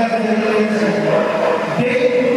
have been in this world. They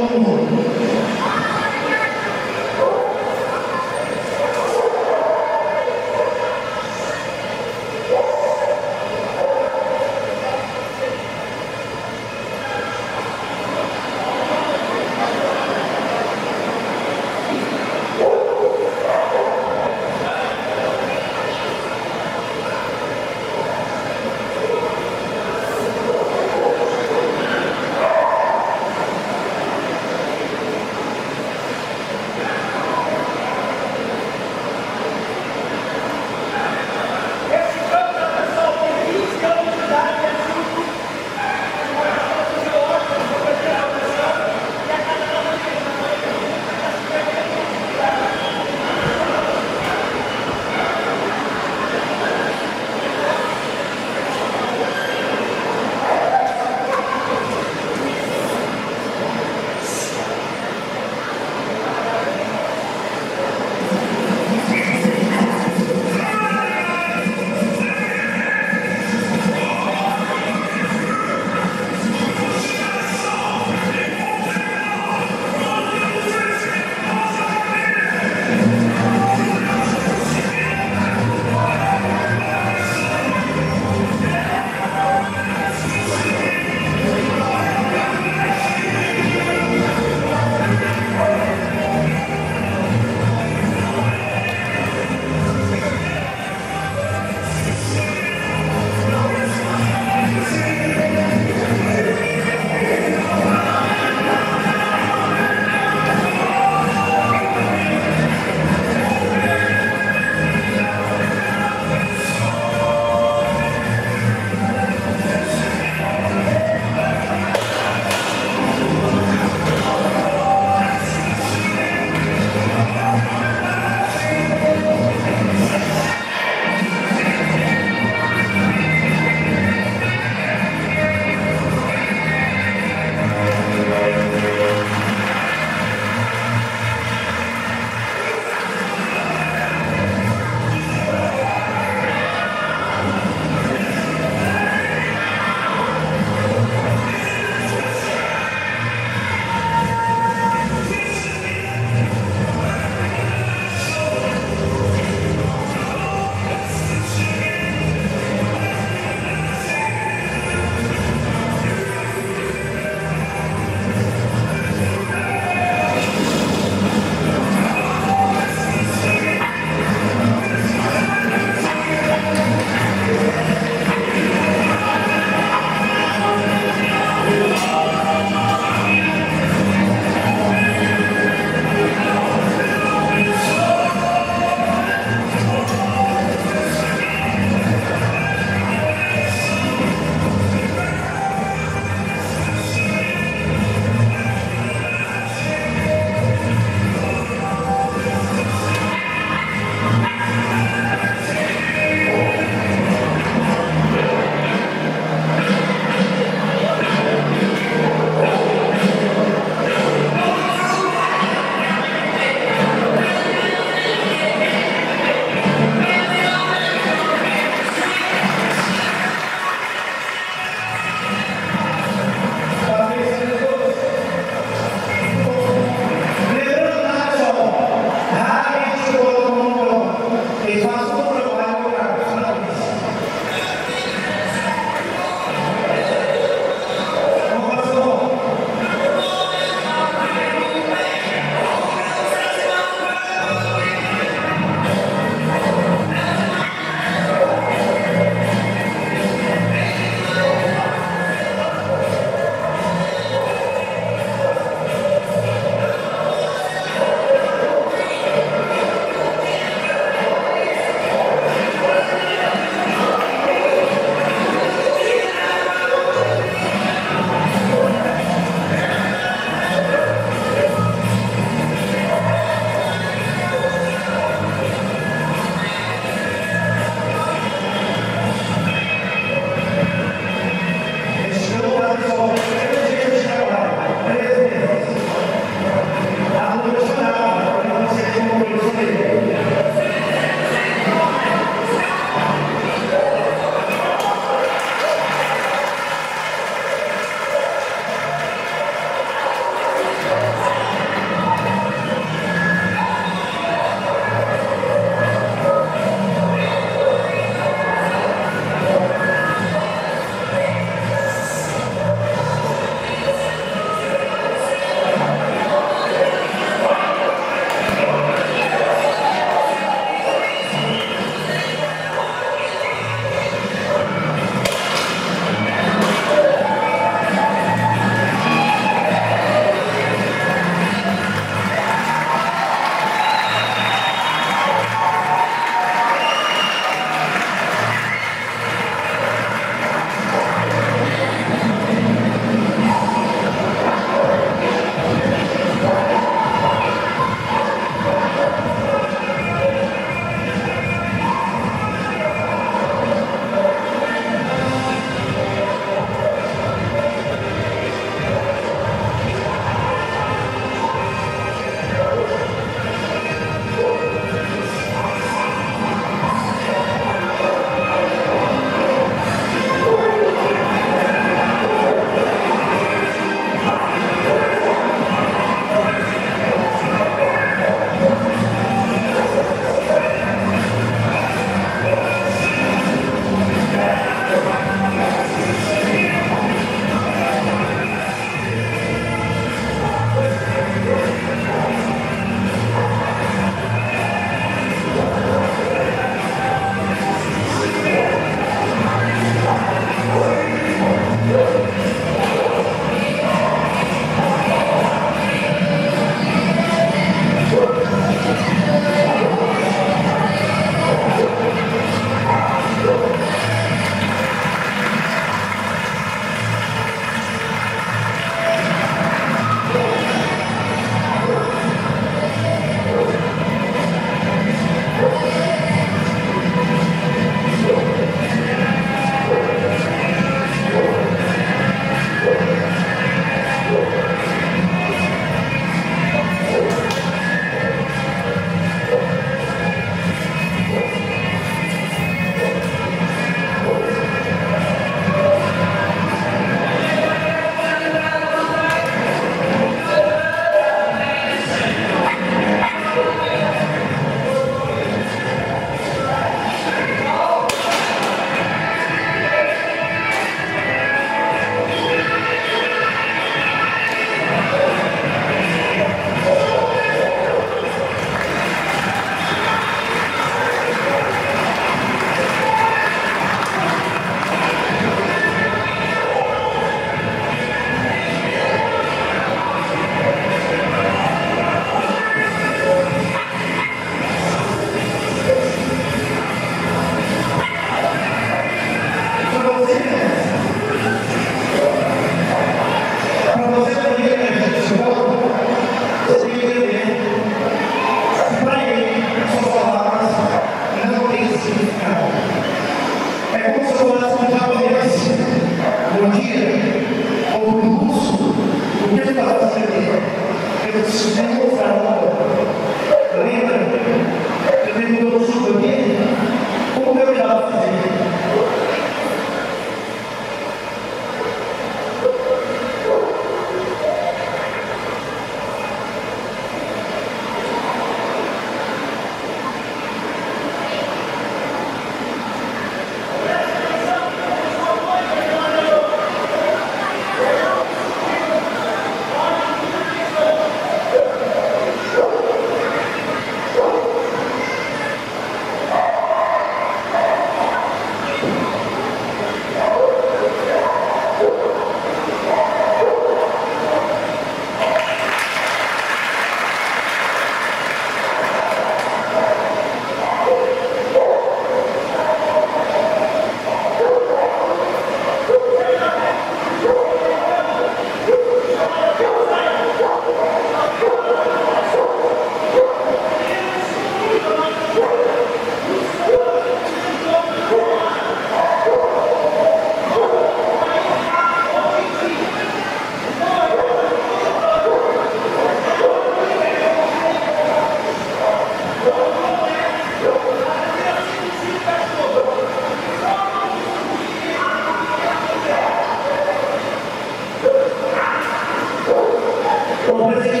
Eu vi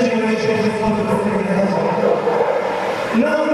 uma coisa que o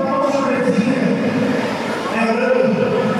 Thank you.